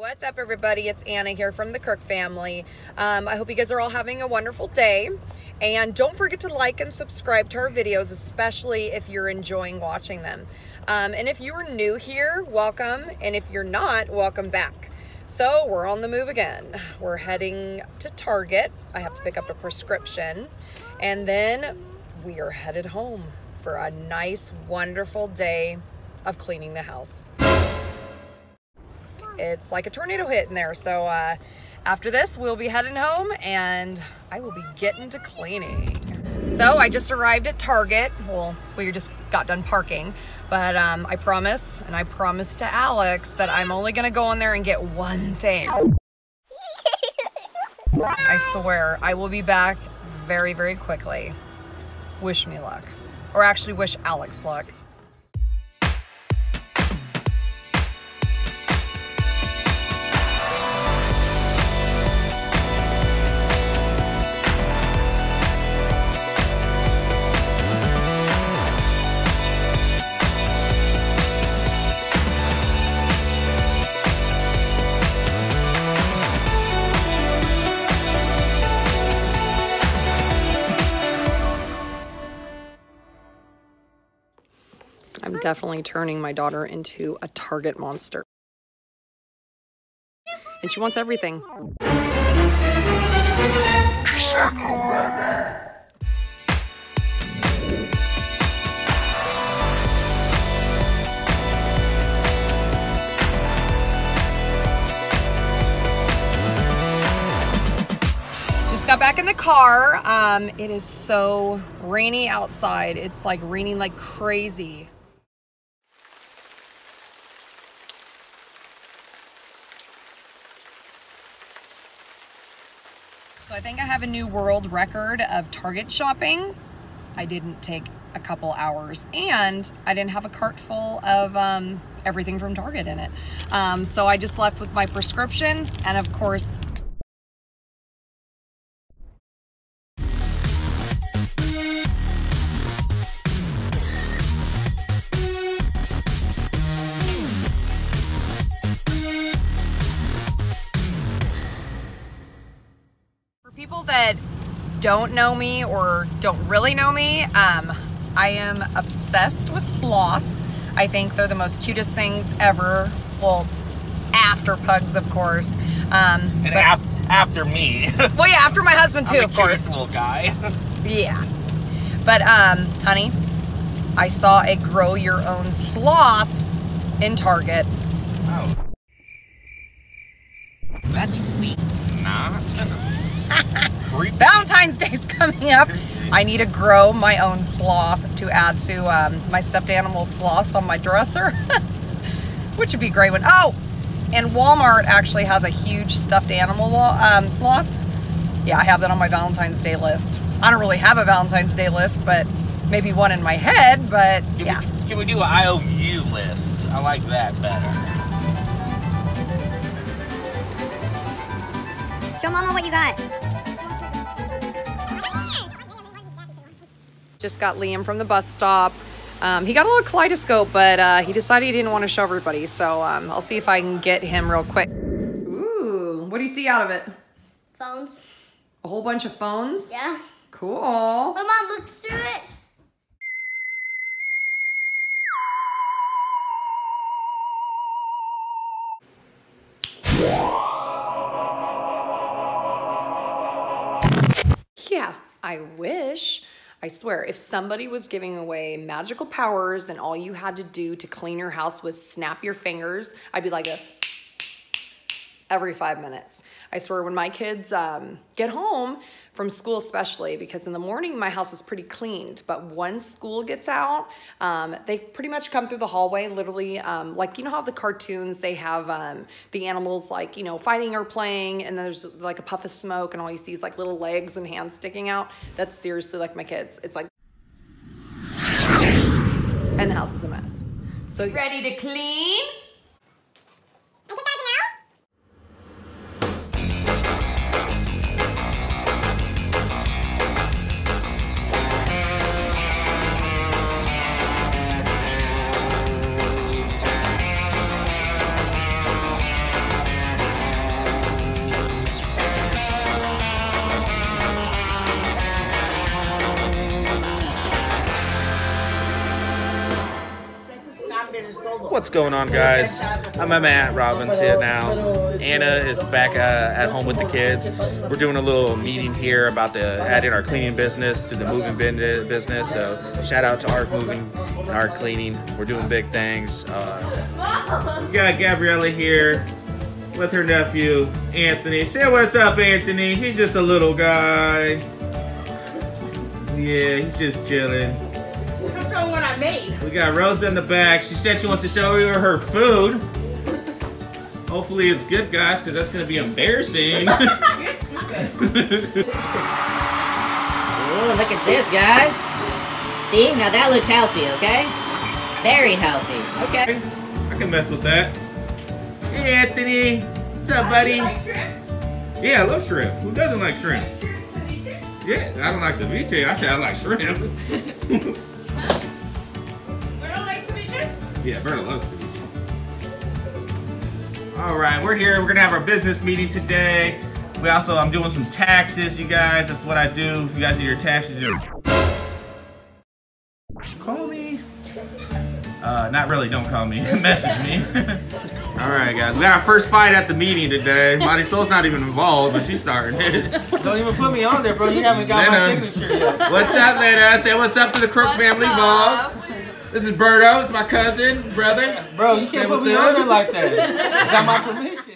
What's up, everybody? It's Anna here from the Crook family. Um, I hope you guys are all having a wonderful day. And don't forget to like and subscribe to our videos, especially if you're enjoying watching them. Um, and if you're new here, welcome. And if you're not, welcome back. So we're on the move again. We're heading to Target. I have to pick up a prescription. And then we are headed home for a nice, wonderful day of cleaning the house it's like a tornado hit in there. So uh, after this, we'll be heading home and I will be getting to cleaning. So I just arrived at Target. Well, we just got done parking, but um, I promise, and I promise to Alex that I'm only gonna go in there and get one thing. I swear, I will be back very, very quickly. Wish me luck. Or actually wish Alex luck. I'm definitely turning my daughter into a target monster. And she wants everything. Just got back in the car. Um, it is so rainy outside. It's like raining like crazy. So I think I have a new world record of Target shopping. I didn't take a couple hours and I didn't have a cart full of um, everything from Target in it. Um, so I just left with my prescription and of course people that don't know me or don't really know me, um, I am obsessed with sloths. I think they're the most cutest things ever. Well, after pugs, of course. Um, And but- af- after me, well, yeah, after my husband too, I'm the of course. little guy. Yeah. But, um, honey, I saw a grow your own sloth in Target. oh, That's sweet. not. Creep. Valentine's Day is coming up. I need to grow my own sloth to add to um, my stuffed animal sloths on my dresser, which would be a great one. Oh, and Walmart actually has a huge stuffed animal um, sloth. Yeah, I have that on my Valentine's Day list. I don't really have a Valentine's Day list, but maybe one in my head. But Can, yeah, we, can we do an IOU list? I like that better. Show mama what you got. Just got Liam from the bus stop. Um, he got a little kaleidoscope, but uh, he decided he didn't want to show everybody. So um, I'll see if I can get him real quick. Ooh, what do you see out of it? Phones. A whole bunch of phones? Yeah. Cool. My mom looks through it. Yeah, I wish. I swear, if somebody was giving away magical powers and all you had to do to clean your house was snap your fingers, I'd be like this every five minutes. I swear, when my kids um, get home from school, especially because in the morning my house is pretty cleaned, but once school gets out, um, they pretty much come through the hallway, literally, um, like you know how the cartoons they have um, the animals like you know fighting or playing, and there's like a puff of smoke, and all you see is like little legs and hands sticking out. That's seriously like my kids. It's like, and the house is a mess. So ready to clean? What's going on, guys? I'm at Matt Robbins here now. Anna is back uh, at home with the kids. We're doing a little meeting here about the adding our cleaning business to the moving business. So shout out to Art Moving and Art Cleaning. We're doing big things. Uh, we got Gabriella here with her nephew Anthony. Say what's up, Anthony. He's just a little guy. Yeah, he's just chilling. I'm showing what I made. We got Rosa in the back. She said she wants to show you her food. Hopefully it's good, guys, because that's going to be embarrassing. Oh, look at this, guys. See, now that looks healthy, okay? Very healthy. Okay. I can mess with that. Hey, Anthony. What's up, oh, buddy? Yeah, I love shrimp. Who doesn't like shrimp? Yeah, I don't like ceviche. I said I like shrimp. yeah, Berta loves ceviche. All right, we're here. We're gonna have our business meeting today. We also, I'm doing some taxes, you guys. That's what I do. If you guys need your taxes, you call me. Uh, not really. Don't call me. Message me. All right, guys. We got our first fight at the meeting today. Marisol's not even involved, but she's starting it. Don't even put me on there, bro. You haven't got my signature yet. What's up, Lena? Say what's up to the Crook family vlog. This is Berto. It's my cousin, brother. Bro, you Say can't put what's me on like that. got my permission.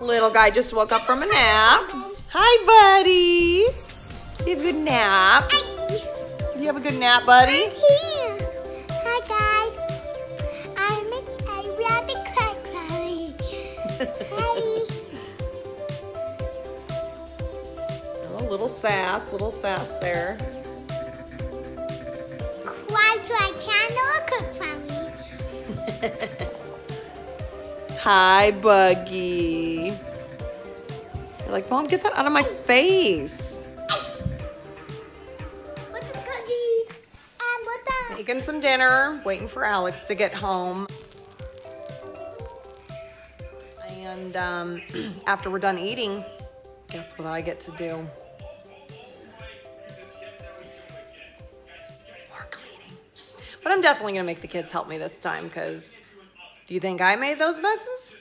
Little guy just woke up from a nap. Hi, buddy. You have a good nap? You have a good nap, buddy? Here. Hi, guys. I'm a rabbit crack Hi. Oh, little sass, little sass there. Why do I channel cook for me? Hi, Buggy. You're like, Mom, get that out of my face. What's the cookie? And what the? Making some dinner, waiting for Alex to get home. And um, after we're done eating, guess what I get to do? More cleaning. But I'm definitely gonna make the kids help me this time because do you think I made those messes?